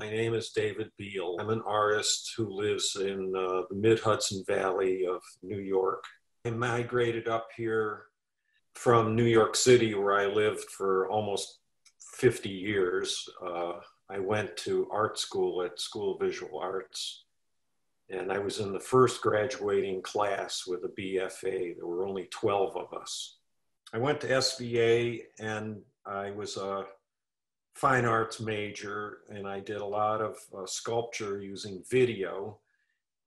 My name is David Behl. I'm an artist who lives in uh, the mid Hudson Valley of New York. I migrated up here from New York City, where I lived for almost 50 years. Uh, I went to art school at School of Visual Arts, and I was in the first graduating class with a BFA. There were only 12 of us. I went to SVA, and I was a fine arts major and I did a lot of uh, sculpture using video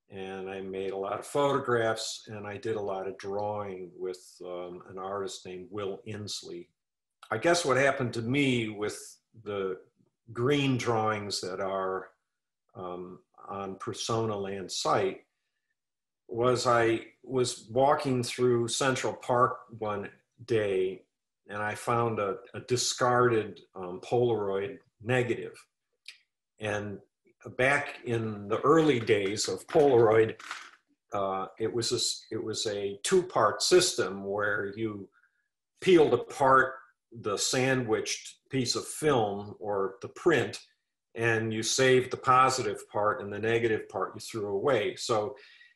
and I made a lot of photographs and I did a lot of drawing with um, an artist named Will Insley. I guess what happened to me with the green drawings that are um, on PersonaLand site was I was walking through Central Park one day and I found a, a discarded um, Polaroid negative. And back in the early days of Polaroid, uh, it was a, it was a two-part system where you peeled apart the sandwiched piece of film or the print, and you saved the positive part, and the negative part you threw away. So,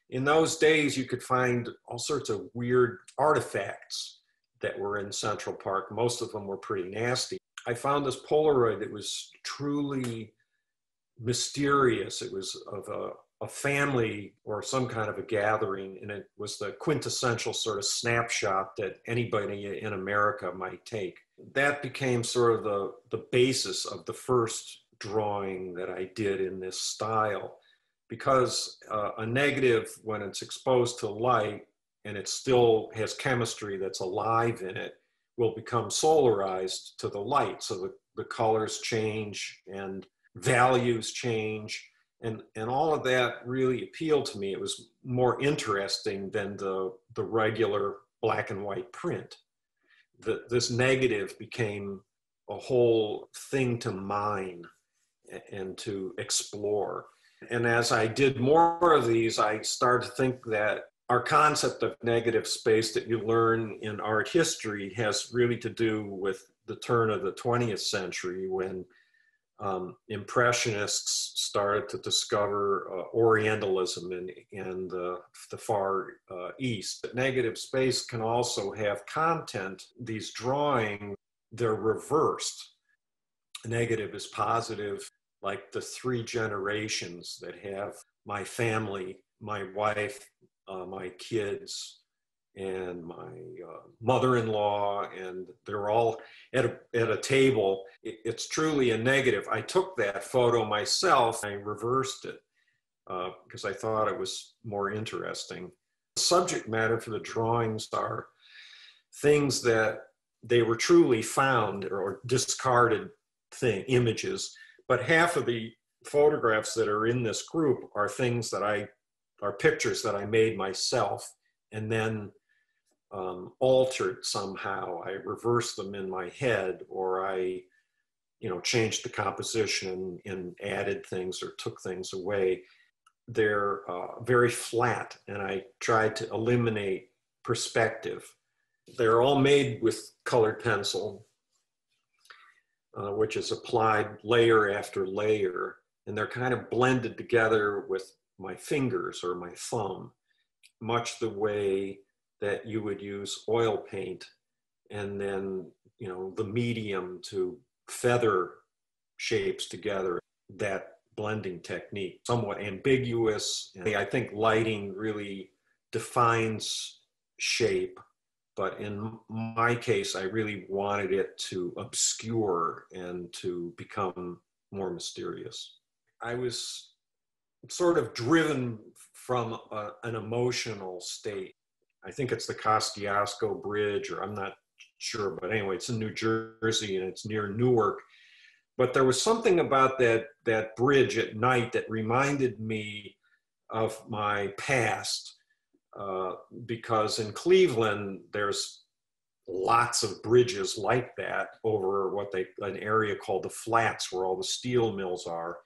in those days, you could find all sorts of weird artifacts that were in Central Park. Most of them were pretty nasty. I found this Polaroid that was truly mysterious. It was of a, a family or some kind of a gathering, and it was the quintessential sort of snapshot that anybody in America might take. That became sort of the, the basis of the first drawing that I did in this style. Because uh, a negative, when it's exposed to light, and it still has chemistry that's alive in it will become solarized to the light. So the, the colors change and values change. And, and all of that really appealed to me. It was more interesting than the, the regular black and white print. The, this negative became a whole thing to mine and to explore. And as I did more of these, I started to think that our concept of negative space that you learn in art history has really to do with the turn of the 20th century when um, impressionists started to discover uh, orientalism in, in the, the far uh, east. But negative space can also have content these drawings they're reversed. Negative is positive like the three generations that have my family my wife uh, my kids and my uh, mother-in-law and they're all at a, at a table. It's truly a negative. I took that photo myself. I reversed it uh, because i thought it was more interesting. The subject matter for the drawings are things that they were truly found or discarded thing images but half of the photographs that are in this group are things that i are pictures that I made myself and then um, altered somehow. I reversed them in my head or I, you know, changed the composition and added things or took things away. They're uh, very flat and I tried to eliminate perspective. They're all made with colored pencil, uh, which is applied layer after layer, and they're kind of blended together with my fingers or my thumb, much the way that you would use oil paint and then, you know, the medium to feather shapes together, that blending technique, somewhat ambiguous. I think lighting really defines shape, but in my case, I really wanted it to obscure and to become more mysterious. I was sort of driven from a, an emotional state. I think it's the Kosciuszko Bridge, or I'm not sure, but anyway, it's in New Jersey and it's near Newark. But there was something about that that bridge at night that reminded me of my past, uh, because in Cleveland there's lots of bridges like that over what they an area called the Flats, where all the steel mills are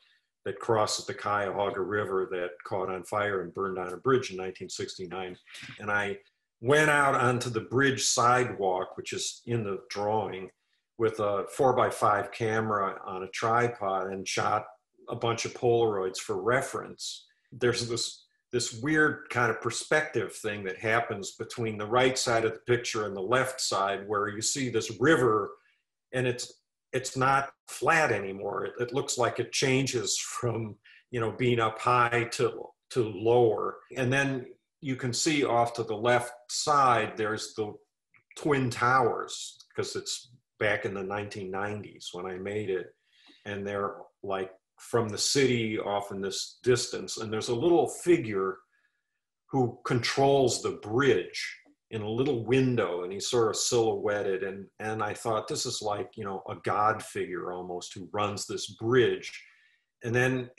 that crosses the Cuyahoga River that caught on fire and burned on a bridge in 1969. And I went out onto the bridge sidewalk, which is in the drawing, with a four by five camera on a tripod and shot a bunch of Polaroids for reference. There's this this weird kind of perspective thing that happens between the right side of the picture and the left side where you see this river and it's it's not flat anymore. It, it looks like it changes from you know being up high to to lower. And then you can see off to the left side there's the twin towers because it's back in the 1990s when i made it. And they're like from the city off in this distance. And there's a little figure who controls the bridge in a little window and he's sort of silhouetted and and i thought this is like you know a god figure almost who runs this bridge. And then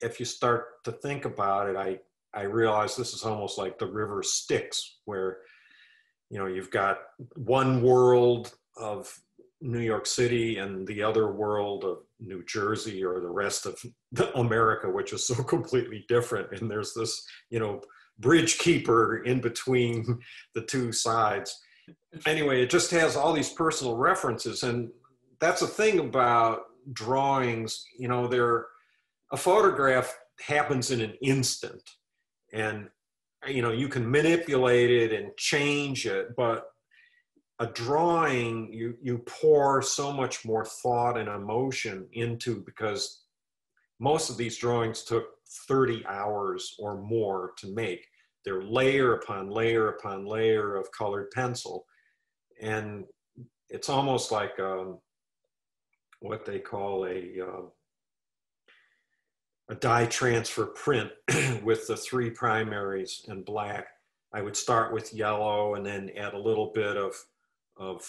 if you start to think about it i i realize this is almost like the river styx where you know you've got one world of new york city and the other world of new jersey or the rest of america which is so completely different. And there's this you know bridge keeper in between the two sides. Anyway, it just has all these personal references, and that's a thing about drawings. You know, they're a photograph happens in an instant, and you know you can manipulate it and change it, but a drawing you you pour so much more thought and emotion into because most of these drawings took 30 hours or more to make they're layer upon layer upon layer of colored pencil. And it's almost like um, what they call a, uh, a dye transfer print with the three primaries and black. I would start with yellow and then add a little bit of, of,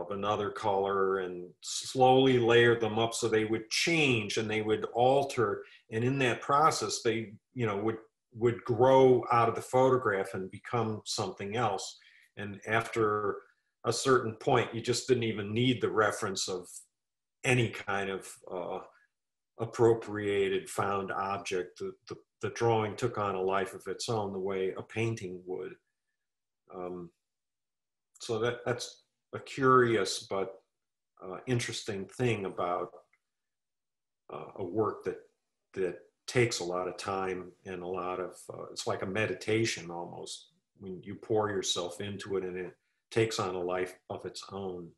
of another color and slowly layer them up so they would change and they would alter. And in that process, they, you know, would would grow out of the photograph and become something else. And after a certain point, you just didn't even need the reference of any kind of uh, appropriated found object. The, the, the, drawing took on a life of its own, the way a painting would. Um, so that, that's a curious but uh, interesting thing about uh, a work that that takes a lot of time and a lot of uh, it's like a meditation almost. When you pour yourself into it and it takes on a life of its own